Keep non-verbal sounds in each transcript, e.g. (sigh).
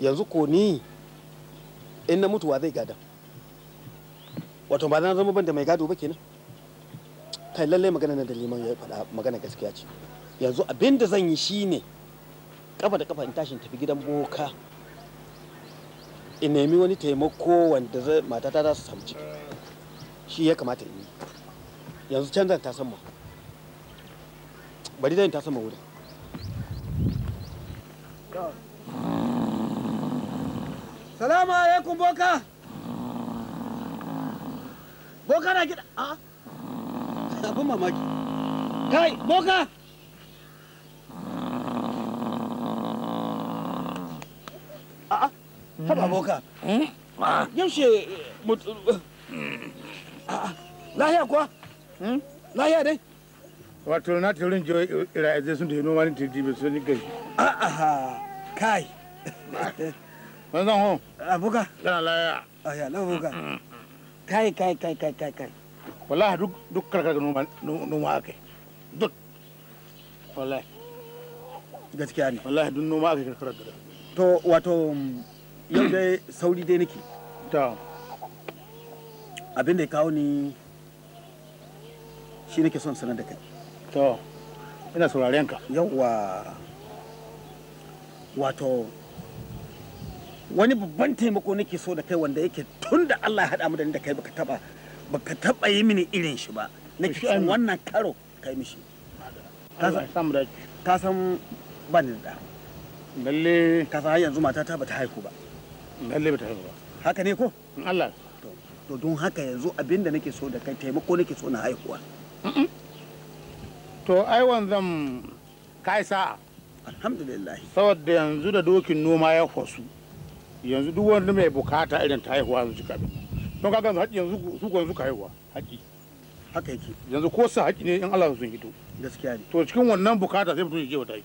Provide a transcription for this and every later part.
yanzu ko ni in na mutuwa zai gada? Wato ba na zama ban da mai gado ba kenan? Kai lallai magana na da liman ya faɗa magana gaskiya ce. Yanzu abin da zan yi shine kafa da kafa in tashin tafi gidan boka. In nemi wani taimako wanda zai- matata za su samu ciki. Shi ya kamata in yi. Yanzu can zan ta sama bari zan ta sama wurin. Salamu alaikum boka. Boka na gida. A abin mamaki. Kai boka. A'a haba boka. Yaushe mutu a'a lahiya kuwa? Lahiya dai? Wato na tarin jiwa ira sun da noma ni tirji bai sun gashi a'a kai. Ban zan hon aboka kana laya aya na boka kai kai kai kai kai kai wallahi duk duk karkar ga noma noma akai duk wallahi gaskiya ne wallahi duk noma akai karkar ga to wato yau dai sauri dai nake to abin da ya kawo ni shi nake son sanar da kai to ina sauraren ka yawwa wato wani babban taimako nake so da kai wanda yake tun da Allah ya haɗa mu da ni da kai baka taba baka taba yi mini irin shi ba. Nake son an- wannan karo kai mishi. Samu dace. ka san ba ni da lalle ka san har yanzu matata bata haihu ba. Lalle bata haihu ba. Haka ne ko? In Allah to don haka yanzu abin da nake so da kai taimako nake so na haihuwa. To ai wanzan kai sa'a. Alhamdulillah. Saboda yanzu da dokin noma ya fasu yanzu duk wani mai buƙata irin ta haihuwa yanzu cika don kaga haƙi yanzu su yanzu ka haihuwa haƙi haka yake. Yanzu ko sa haƙi ne in Allah sun hito. Gaskiya ne. To cikin wannan buƙata sai mutum ya je wata yi.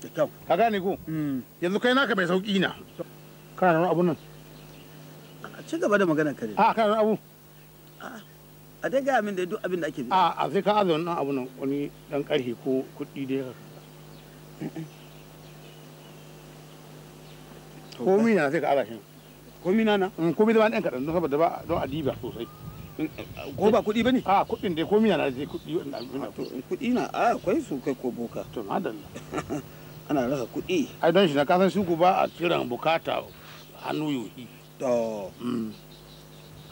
Da kyau. Ka gane ko? Yanzu kai naka mai sauƙi na. Kana da wani abu nan? A ci gaba da maganar kare a kana wani abu? A dai gaya min da duk abin da ake bi. A a sai ka aza wani abu nan wani dan karhe ko kuɗi da ya ko mina sai ka aza shi. Ko mina na? In ko bi da ɗan kaɗan don saboda ba don adiba sosai. Ko ba kuɗi ba ne? A kuɗin dai ko mina na zai kuɗi kuɗi na a akwai su kai ko boka. To madalla. (laughs) Ana rasa kuɗi. Ai don shi na kasan su ku ba a kiran buƙata hannu yohi. To.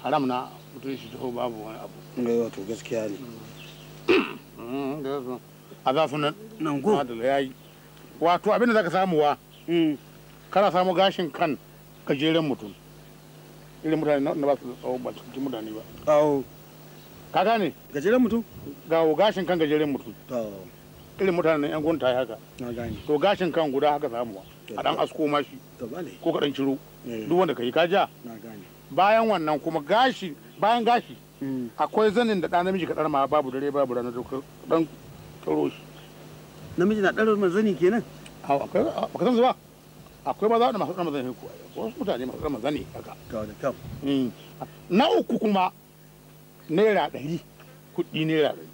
Haram na mutum shi taho babu wani abu. Ga wato gaskiya ne. Mm, a za su nan. Nan go. Madalla ya yi. Wato abin da zaka samu wa? Kana samu gashin kan gajeren mutum. Irin mutane na ba su da tsawo ba cikin mutane ba. Awo ka gane? Gajeren mutum? Ga gashin kan gajeren mutum. Irin mutane na yan gunta haka. Na gane. To gashin kan guda haka samuwa a dan asko mashi ko kaɗan ciro. Eh, duk wanda ka yi ka ja. Bayan wannan kuma gashi bayan gashi akwai zanin da ɗan namiji kaɗar ma babu dare babu rana duk ɗan tsaro shi. Namiji na ɗarar manzani kenan? A akwai baka san su ba akwai maza da masu ɗan mazani ko wasu mutane masu ɗan mazani haka. To da kyau. Mm. na uku kuma naira ɗari. Kuɗi naira ɗari.